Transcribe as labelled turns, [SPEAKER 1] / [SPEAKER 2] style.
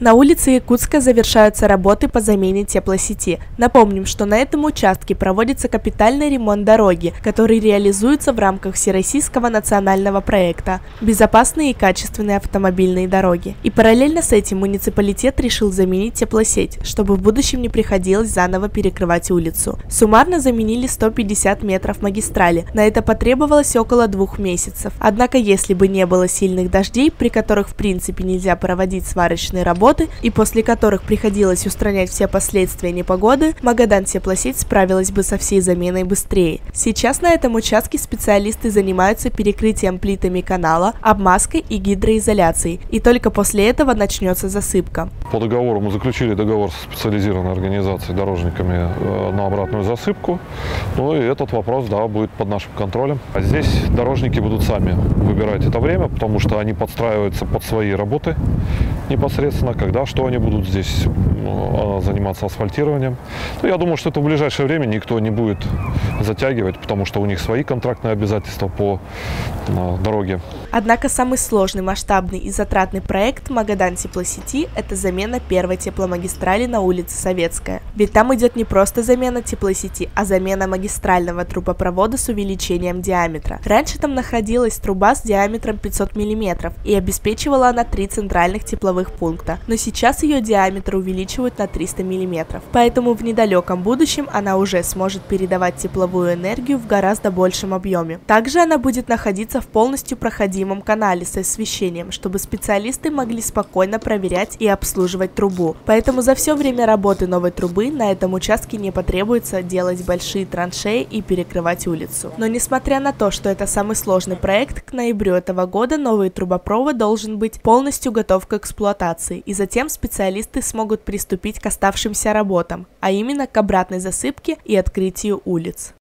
[SPEAKER 1] На улице Якутска завершаются работы по замене теплосети. Напомним, что на этом участке проводится капитальный ремонт дороги, который реализуется в рамках Всероссийского национального проекта «Безопасные и качественные автомобильные дороги». И параллельно с этим муниципалитет решил заменить теплосеть, чтобы в будущем не приходилось заново перекрывать улицу. Суммарно заменили 150 метров магистрали. На это потребовалось около двух месяцев. Однако, если бы не было сильных дождей, при которых в принципе нельзя проводить сварочные работы, работы и после которых приходилось устранять все последствия непогоды, Магадан теплосеть справилась бы со всей заменой быстрее. Сейчас на этом участке специалисты занимаются перекрытием плитами канала, обмазкой и гидроизоляцией, и только после этого начнется засыпка.
[SPEAKER 2] По договору мы заключили договор с специализированной организацией дорожниками э, на обратную засыпку. Ну и этот вопрос, да, будет под нашим контролем. А здесь дорожники будут сами выбирать это время, потому что они подстраиваются под свои работы непосредственно, когда, что они будут здесь а, заниматься асфальтированием. Ну, я думаю, что это в ближайшее время никто не будет затягивать, потому что у них свои контрактные обязательства по а, дороге.
[SPEAKER 1] Однако самый сложный, масштабный и затратный проект Магадан теплосети – это замена первой тепломагистрали на улице Советская. Ведь там идет не просто замена теплосети, а замена магистрального трубопровода с увеличением диаметра. Раньше там находилась труба с диаметром 500 мм и обеспечивала она три центральных тепловых пункта, но сейчас ее диаметр увеличивают на 300 мм. Поэтому в недалеком будущем она уже сможет передавать тепловую энергию в гораздо большем объеме. Также она будет находиться в полностью проходимом канале с освещением, чтобы специалисты могли спокойно проверять и обслуживать трубу. Поэтому за все время работы новой трубы на этом участке не потребуется делать большие траншеи и перекрывать улицу. Но несмотря на то, что это самый сложный проект, к ноябрю этого года новый трубопровод должен быть полностью готов к эксплуатации, и затем специалисты смогут приступить к оставшимся работам, а именно к обратной засыпке и открытию улиц.